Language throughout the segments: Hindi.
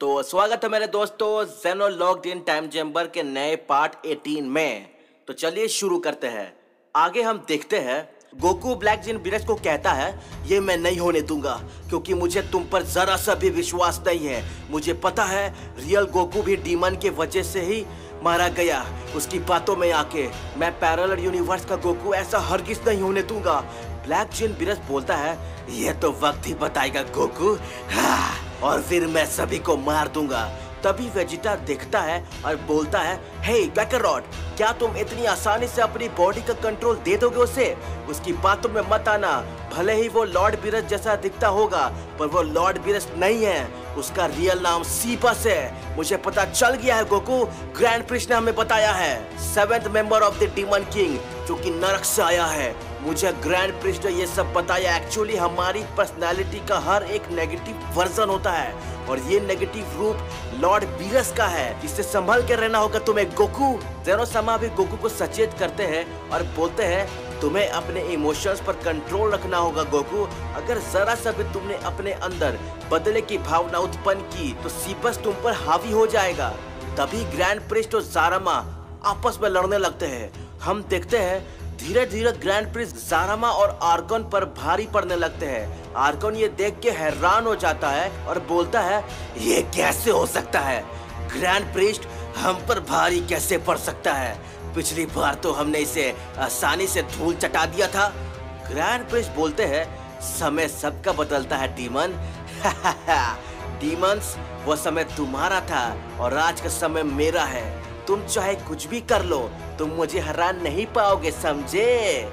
तो स्वागत है मेरे दोस्तों जेनो लॉग्ड इन टाइम चैम्बर के नए पार्ट 18 में। तो चलिए शुरू करते हैं। आगे हम देखते हैं गोकू ब्लैक जिन बीरज को कहता है ये मैं नहीं होने दूँगा क्योंकि मुझे तुम पर जरा सा भी विश्वास नहीं है। मुझे पता है रियल गोकू भी डीमन के वजह से ही मारा गया। उसकी बातों में आके मैं पैरल यूनिवर्स का गोकू ऐसा हरगिज नहीं होने दूँगा। ब्लैक जिन बीरज बोलता है ये तो वक्त ही बताएगा गोकू। हाँ, और फिर मैं सभी को मार दूँगा। तभी वेजिटा देखता है और बोलता है, हे बैकरॉड क्या तुम इतनी आसानी से अपनी बॉडी का कंट्रोल दे दोगे उसे? उसकी बातों में मत आना। भले ही वो लॉर्ड बीरस जैसा दिखता होगा, पर वो लॉर्ड बीरस नहीं है। उसका रियल नाम सीपस है। मुझे पता चल गया है, गोकू। ग्रैंड प्रिस्ट ने हमें बताया है। Seventh member of the demon king, जो कि नरक से आया है। मुझे ग्रैंड प्रिस्ट ने ये सब बताया। एक्चुअली हमारी पर्सनालिटी का हर एक नेगेटिव वर्जन होता है। और ये नेगेटिव रूप लॉर्ड बीरस का है। जिससे संभल के रहना होगा तुम्हें, गोकू। जेनो समा भी गोकू को सचेत करते हैं और बोलते हैं, तुम्हें अपने इमोशंस पर कंट्रोल रखना होगा, गोकू। अगर जरा सा भी तुमने अपने अंदर बदले की भावना उत्पन्न की तो सीपस तुम पर हावी हो जाएगा। तभी ग्रैंड प्रिस्ट और जारामा आपस में लड़ने लगते हैं। हम देखते हैं धीरे धीरे ग्रैंड प्रिंस जारामा और आर्कन पर भारी पड़ने लगते हैं। आर्कन ये देख के हैरान हो जाता है और बोलता है, ये कैसे हो सकता है? ग्रैंड प्रिस्ट हम पर भारी कैसे पड़ सकता है? पिछली बार तो हमने इसे आसानी से धूल चटा दिया था। ग्रैंड प्रिस्ट बोलते हैं, समय सबका बदलता है डीमन डीमंस वो समय तुम्हारा था और आज का समय मेरा है। तुम चाहे कुछ भी कर लो, तुम मुझे हरा नहीं पाओगे, समझे?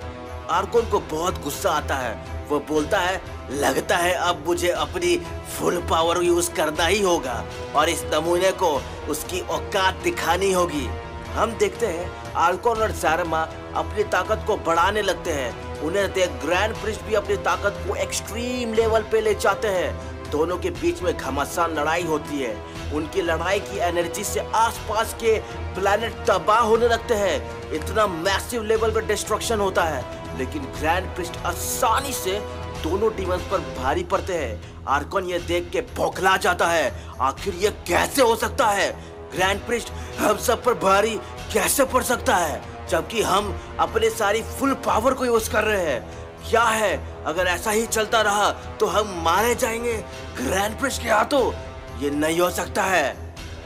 आर्कोन को बहुत गुस्सा आता है। वो बोलता है, लगता है अब मुझे अपनी फुल पावर यूज़ करना ही होगा और इस नमूने को उसकी औकात दिखानी होगी। हम देखते हैं आल्कोन और जारमा अपनी ताकत को बढ़ाने लगते हैं। उन्हें देख ग्रैंड प्रिस्ट भी अपनी ताकत को एक्सट्रीम लेवल पे ले जाते हैं। दोनों के बीच में घमासान लड़ाई होती है। उनकी लड़ाई की एनर्जी से आसपास के प्लैनेट तबाह होने लगते हैं। इतना मैसिव लेवल पे डिस्ट्रक्शन होता है। लेकिन ग्रैंड प्रिस्ट आसानी से दोनों टीम्स पर भारी पड़ते हैं। आर्कन ये देख के बौखला जाता है। आखिर ये कैसे हो सकता है? ग्रैंड प्रिस्ट हम सब पर भारी कैसे पड़ सकता है? जबकि हम अपने सारी फुल पावर को यूज़ कर रहे हैं। क्या है? अगर ऐसा ही चलता रहा तो हम मारे जाएँगे। ग्रैंड प्रिस्ट के हाथों। ये नहीं हो सकता है।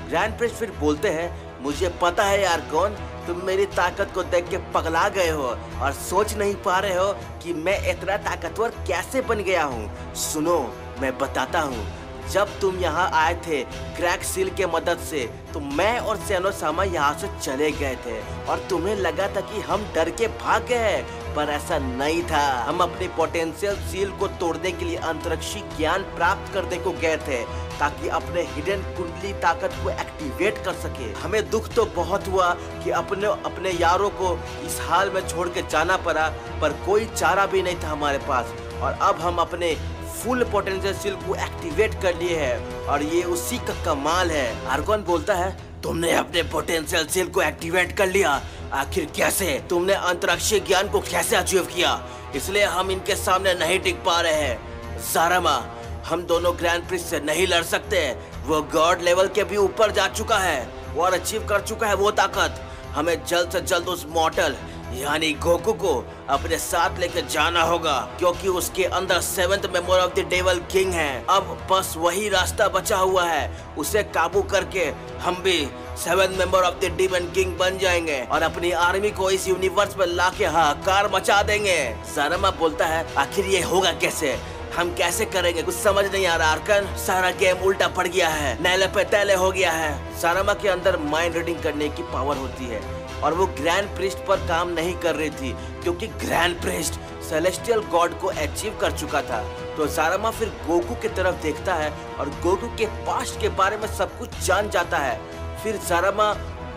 ग्रैंड प्रिस्ट फिर बोलते हैं, मुझे पता है यार कौन, तुम मेरी ताकत को देख के पगला गए हो और सोच नहीं पा रहे हो कि मैं इतना ताकतवर कैसे बन गया हूँ। सुनो, मैं बताता हूँ। जब तुम यहाँ आए थे, क्रैक सील के मदद से तो मैं और सेनो सामा यहाँ से चले गए थे और तुम्हें लगा था कि हम डर के भाग गए पर ऐसा नहीं था। हम अपने पोटेंशियल सील को तोड़ने के लिए अंतरिक्षी ज्ञान प्राप्त करने को गए थे, ताकि अपने हिडन कुंडली ताकत को एक्टिवेट कर सके। हमें दुख तो बहुत हुआ कि अपने अपने यारों को इस हाल में छोड़ के जाना पड़ा, पर कोई चारा भी नहीं था हमारे पास। और अब हम अपने फुल पोटेंशियल सील को एक्टिवेट कर लिए हैं, और ये उसी का कमाल है। आर्गोन बोलता है, तुमने अपने पोटेंशियल सील को एक्टिवेट कर लिया आखिर कैसे? तुमने अंतरिक्षीय ज्ञान को कैसे अचीव किया? इसलिए हम इनके सामने नहीं टिक पा रहे हैं। जारामा हम दोनों ग्रैंड प्रिंस से नहीं लड़ सकते। वो गॉड लेवल के भी ऊपर जा चुका है और अचीव कर चुका है वो ताकत। हमें जल्द से जल्द उस मॉडल यानी गोकू को अपने साथ लेकर जाना होगा, क्योंकि उसके अंदर seventh member of the devil king है। अब बस वही रास्ता बचा हुआ है। उसे काबू करके हम भी seven member of the demon king बन जाएँगे और अपनी आर्मी को इस यूनिवर्स में ला के हाकार मचा देंगे। सारमा बोलता है, आखिर ये होगा कैसे? हम कैसे करेंगे? कुछ समझ नहीं आ रहा, आर्कन। सारा गेम उल्टा पड़ गया है। नैले पे तैले हो गया है। सारामा के अंदर माइंड रीडिंग करने की पावर होती है। और वो ग्रैंड प्रिस्ट पर काम नहीं कर रही थी, क्योंकि ग्रैंड प्रिस्ट सेलेस्टियल गॉड को अचीव कर चुका था। तो सारामा फिर गोकू की तरफ़ देखता है और गोकू के पास्ट के बारे में सब कुछ जान जाता है। फिर सारामा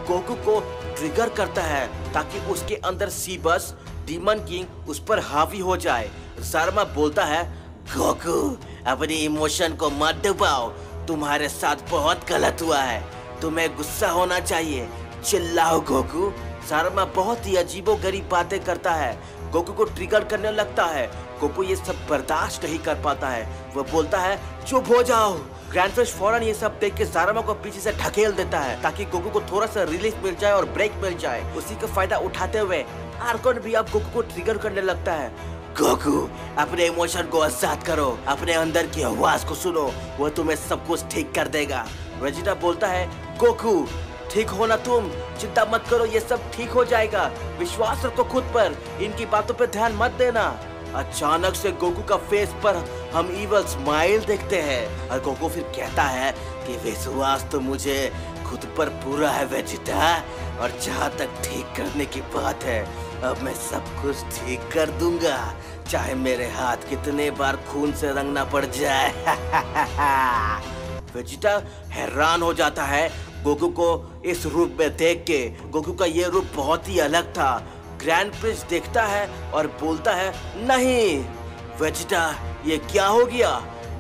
गोकू को ट्रिगर करता है ताकि उसके अंदर सी बस डीमन किंग उस पर हावी हो जाए। सारामा बोलता है गोकू अपनी इमोशन को मत दबाओ। तुम्हारे साथ बहुत गलत हुआ है। तुम्हें गुस्सा होना चाहिए। चिल्लाओ गोकू सारमा बहुत ही अजीबो गरीब बातें करता है। गोकू को ट्रिगर करने लगता है। गोकू ये सब बर्दाश्त नहीं कर पाता है। वो बोलता है, चुप हो जाओ। ग्रैंड फ़िश फ़ौरन ये सब देख के जारमा को पीछे से ढकेल देता है, ताकि गोकू को थोड़ा सा रिलीफ मिल जाए और ब्रेक मिल जाए। उसी का फ़ायदा उठाते हुए आर्कोन भी अब गोकू को ट्रिगर करने लगता है। गोकू अपने इमोशन को आज़ाद करो। अपने अंदर की आवाज़ को सुनो। वो तुम्हें सब कुछ ठीक कर देगा। वेजिटा बोलता है गोकू ठीक हो ना तुम? चिंता मत करो, ये सब ठीक हो जाएगा। विश्वास रखो खुद पर। इनकी बातों पे ध्यान मत देना। अचानक से गोकू का फेस पर हम इवल स्माइल देखते हैं। और गोकू फिर कहता है कि, विश्वास तो मुझे खुद पर पूरा है, वेजिटा और जहाँ तक ठीक करने की बात है, अब मैं सब कुछ ठीक कर दूँगा। चाहे मेरे हाथ कितने बार खून से रंगना पड़ जाए। वेजिटा हैरान हो जाता है गोकू को इस रूप में देख के गोकू का ये रूप बहुत ही अलग था। ग्रैंड प्रिंस देखता है और बोलता है, नहीं वेजिटा ये क्या हो गया?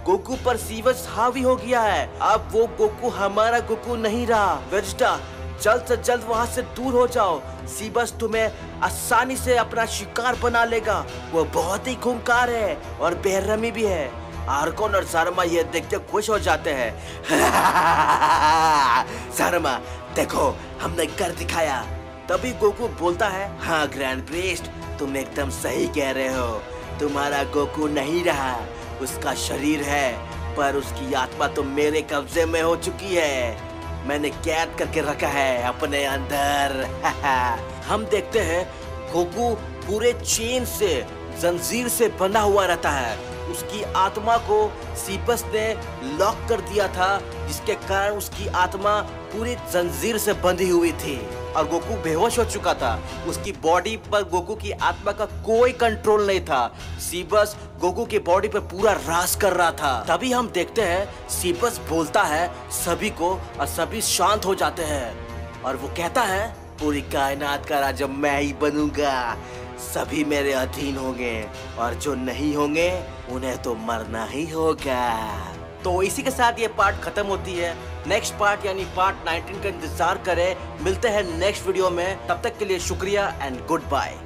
गोकू पर सीवस हावी हो गया है। अब वो गोकू हमारा गोकू नहीं रहा। वेजिटा जल्द से जल्द वहाँ से दूर हो जाओ। सीबस तुम्हें आसानी से अपना शिकार बना लेगा। वो बहुत ही खूंखार है और बेहरमी भी है। आर्कोन और शर्मा ये देख के खुश हो जाते हैं। शर्मा देखो, हमने कर दिखाया। तभी गोकू बोलता है हाँ ग्रैंड प्रीस्ट, तुम एकदम सही कह रहे हो। तुम्हारा गोकू नहीं रहा। उसका शरीर है, पर उसकी आत्मा तो मेरे कब्जे में हो चुकी है। मैंने कैद करके रखा है अपने अंदर। हम देखते हैं, गोकू पूरे चेन से, जंजीर से बंधा हुआ रहता है। उसकी आत्मा को सीपस ने लॉक कर दिया था, जिसके कारण उसकी आत्मा पूरी जंजीर से बंधी हुई थी। और गोकू बेहोश हो चुका था। उसकी बॉडी पर गोकू की आत्मा का कोई कंट्रोल नहीं था। सीबस गोकू की बॉडी पर पूरा रास कर रहा था। तभी हम देखते हैं सीबस बोलता है, सभी को और सभी शांत हो जाते हैं। और वो कहता है, पूरी कायनात का राजा मैं ही बनूँगा। सभी मेरे अधीन होंगे और जो नहीं होंगे उन्हें तो मरना ही होगा। तो इसी के साथ ये पार्ट खत्म होती है। नेक्स्ट पार्ट यानी पार्ट 19 का इंतज़ार करें। मिलते हैं नेक्स्ट वीडियो में। तब तक के लिए शुक्रिया एंड गुड बाय